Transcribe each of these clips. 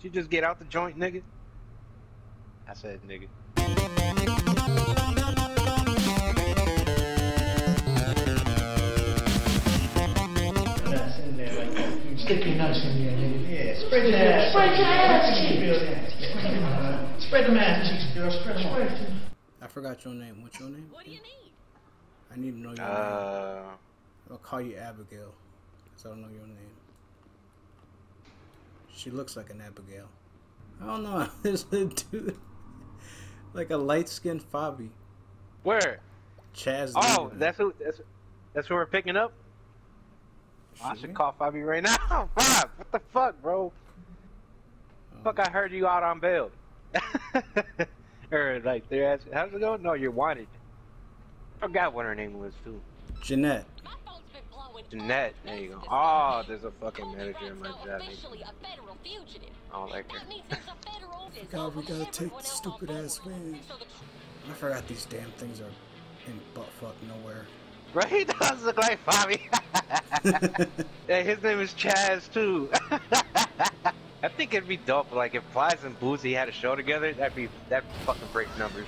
Did you just get out the joint, nigga? I said, nigga. nuts in there like that. Stick your nuts in there, nigga. Yeah, Spread your ass. Spread your ass cheeks, cheeks. Bill. Spread them ass cheeks, Bill. Spread them ass I forgot your name. What's your name? What do you need? I need to know your name. Uh, I'll call you Abigail, because I don't know your name. She looks like an Abigail. I don't know. There's a dude, like a light-skinned Fabi. where? Chaz. Oh, that's who. That's that's who we're picking up. I Should should we? call Fabi right now. Bob, what the fuck, bro? Oh. Fuck, I heard you out on bail. or er, like they're asking, how's it going? No, you're wanted. I Forgot what her name was too. Jeanette. My phone's been blowing. Jeanette. There you go. Oh, there's a fucking manager in my job. officially a federal fugitive. I don't like her. That means there's a federal God, we gotta take the stupid ass board. win. So the I forgot these damn things are in buttfuck nowhere. Bro, he does look like Fabi. yeah, his name is Chaz too. I think it'd be dope. Like if Plies and Boosie had a show together, that'd be that fucking break numbers.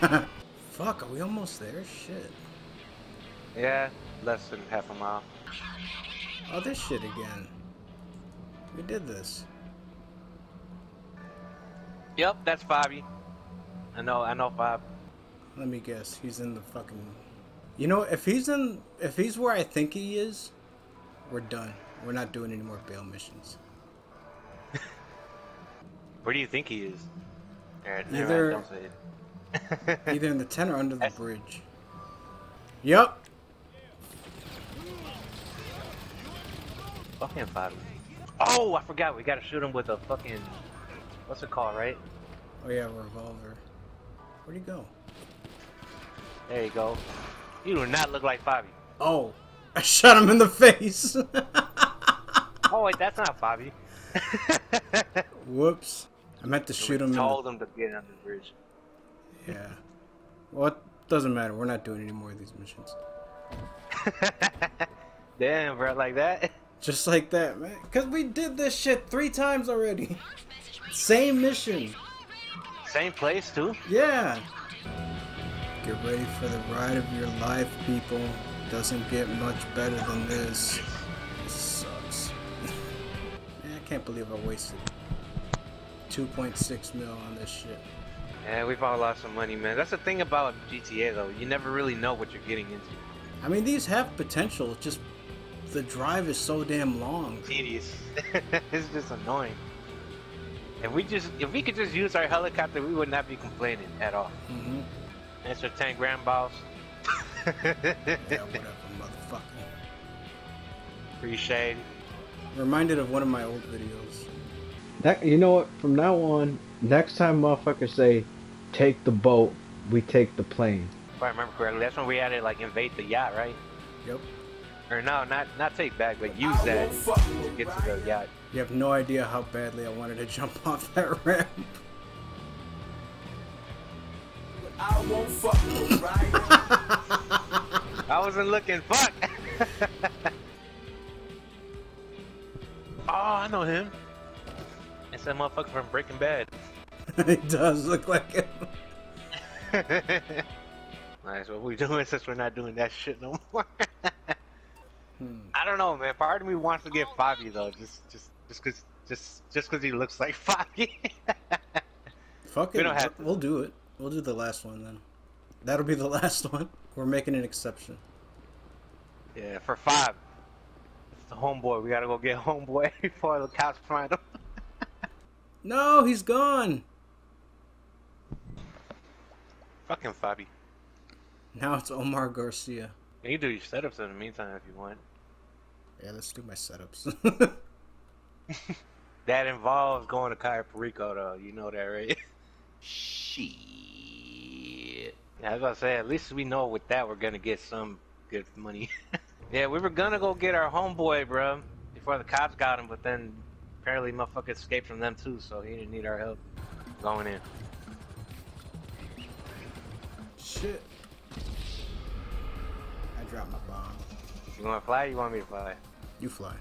Fuck, are we almost there? Shit. Yeah, less than half a mile. Oh, this shit again. We did this. Yep, that's Fabi. I know, I know, Bob. Let me guess. He's in the fucking. You know, if he's in, if he's where I think he is, we're done. We're not doing any more bail missions. Where do you think he is? Alright, Either- mind, don't say it. Either in the tent or under the bridge. Yep. Fucking Fabi. Oh, I forgot. We gotta shoot him with a fucking. What's it called, right? Oh yeah, a revolver. Where'd he go? There you go. You do not look like Fabi. Oh, I shot him in the face. Oh wait, that's not Fabi. Whoops. I meant to shoot him. In the... Told him to get on the bridge. Yeah. Well, it doesn't matter. We're not doing any more of these missions. Damn, bro, like that. Just like that, man. Cause we did this shit three times already. Same mission. Same place too. Yeah. Get ready for the ride of your life, people. Doesn't get much better than this. This sucks. man, I can't believe I wasted 2.6 mil on this shit. Yeah, we've all lost some money, man. That's the thing about GTA though. You never really know what you're getting into. I mean, these have potential. Just the drive is so damn long. Tedious. it's just annoying. If we just, if we could just use our helicopter, we would not be complaining at all. hmm Answer 10 grand balls. Yeah, whatever, motherfucker. Free shade. Reminded of one of my old videos. That, you know what? From now on, next time motherfuckers say, take the boat, we take the plane. If I remember correctly, that's when we had to like invade the yacht, right? Yep. Or no, not not take back, but use that to get to the yacht. You have no idea how badly I wanted to jump off that ramp. I won't fuck with right. I wasn't looking. Fuck. oh, I know him. It's that motherfucker from Breaking Bad. it does look like it. Nice. What we doing since we're not doing that shit no more? Hmm. I don't know, man. Part of me wants to get Fabi though, just just just cause just just cause he looks like Fabi. Fuck We it. have. We'll do it. We'll do the last one then. That'll be the last one. We're making an exception. yeah, for five. It's the homeboy. We gotta go get homeboy before the cops find him. No, he's gone. Fucking Fabi. Now it's Omar Garcia. You can do your setups in the meantime if you want. Yeah, let's do my setups. That involves going to Cayo Perico though. You know that, right? Shit. Yeah, I was gonna say, at least we know with that we're gonna get some good money. yeah, we were gonna go get our homeboy, bro, before the cops got him, but then apparently motherfucker escaped from them too, so he didn't need our help going in. Shit. I dropped my bomb. You wanna fly? Or you want me to fly? You fly.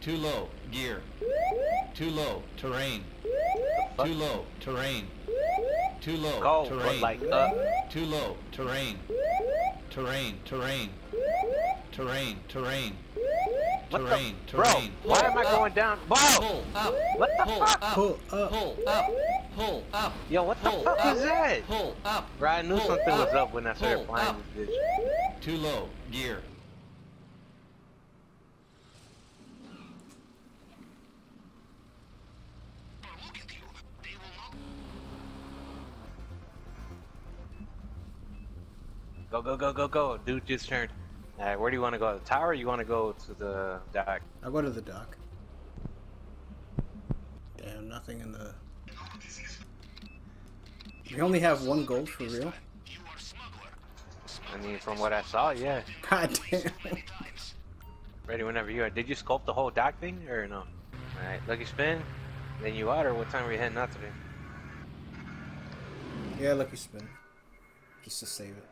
Too low. Gear. Too low. Terrain. fuck? Too low. Terrain. Too low. Go, but terrain. like up. Too low. Terrain. Terrain. Terrain. Terrain. Terrain. What terrain. the? Bro, terrain. why am I going down? Whoa! Pull up. What the Pull fuck? up. Pull up. Pull up. Pull up. Yo, what the Pull fuck up. is that? Pull up. Bro, I knew Pull something was up. up when I started Pull flying up. this bitch. Too low. Gear. Go, go, go, go, go. Dude just turned. Alright, where do you want to go? The tower or you want to go to the dock? I'll go to the dock. Damn, nothing in the. We only have one gold for real? I mean, from what I saw, yeah. God damn. Ready whenever you are. Did you sculpt the whole dock thing or no? Alright, lucky spin. Then you out or what time are you heading out today? Yeah, lucky spin. Just to save it.